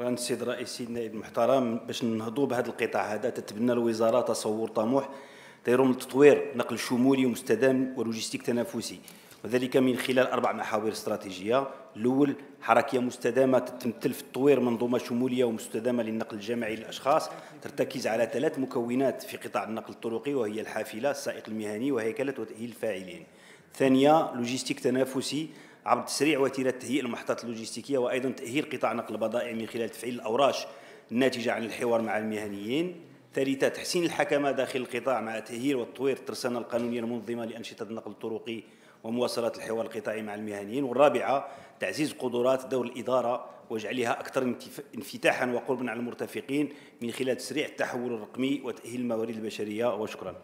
شكرا السيد الرئيسي النائب المحترم باش نهضوا بهذا القطاع هذا تتبنى الوزاره تصور طموح دايرهم لتطوير نقل شمولي ومستدام ولوجستيك تنافسي. وذلك من خلال أربع محاور استراتيجية. الأول حركية مستدامة تتمثل في تطوير منظومة شمولية ومستدامة للنقل الجماعي للأشخاص. ترتكز على ثلاث مكونات في قطاع النقل الطرقي وهي الحافلة السائق المهني وهيكلة وتأهيل الفاعلين. ثانية لوجستيك تنافسي عبر تسريع وتيرة تهيئ المحطات اللوجستيكيه وأيضا تأهيل قطاع نقل البضائع من خلال تفعيل الأوراش الناتجة عن الحوار مع المهنيين. ثالثا تحسين الحكمة داخل القطاع مع تاهيل وتطوير الترسانة القانونية المنظمة لأنشطة النقل الطرقي ومواصلة الحوار القطاعي مع المهنيين. والرابعة تعزيز قدرات دور الإدارة وجعلها أكثر انفتاحا وقربا على المرتفقين من خلال تسريع التحول الرقمي وتأهيل الموارد البشرية. وشكرا.